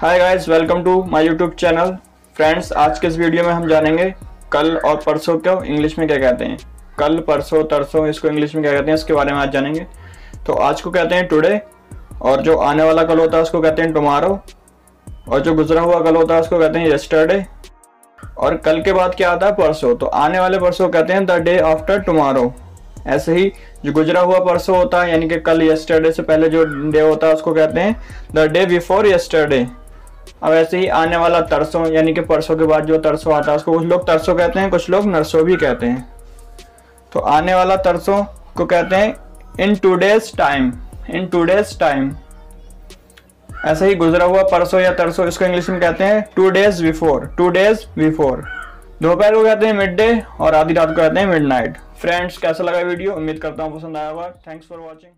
Hi guys welcome to my YouTube channel friends आज के इस वीडियो में हम जानेंगे कल और परसों को इंग्लिश में क्या कहते हैं। कल, परसों, तरसों, इसको इंग्लिश में क्या कहते हैं, इसके बारे में आज जानेंगे। तो आज को कहते हैं टुडे और जो आने वाला कल होता है, उसको कहते हैं टुमारो और जो गुजरा हुआ कल होता है, उसको कहते हैं येस्टरडे और कल के बाद क्या आता है, परसों। तो आने वाले परसों कहते हैं द डे आफ्टर टुमारो ऐसे ही जो गुजरा हुआ परसों होता है, यानी कि कल यस्टरडे से पहले जो डे होता है, उसको कहते हैं द डे बिफोर यस्टरडे अब ऐसे ही आने वाला तरसों, यानी कि परसों के बाद जो तरसों आता है, उसको कुछ लोग तरसों कहते हैं, कुछ लोग नरसों भी कहते हैं। तो आने वाला तरसों को कहते हैं in two days time in two days time ऐसे ही गुजरा हुआ परसों या तरसों, इसको इंग्लिश में कहते हैं two days before two days before दोपहर को कहते हैं मिड डे और आधी रात को कहते हैं मिड नाइट फ्रेंड्स कैसा लगा वीडियो? उम्मीद करता हूँ पसंद आया होगा। Thanks for watching